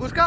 उसका